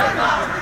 干 他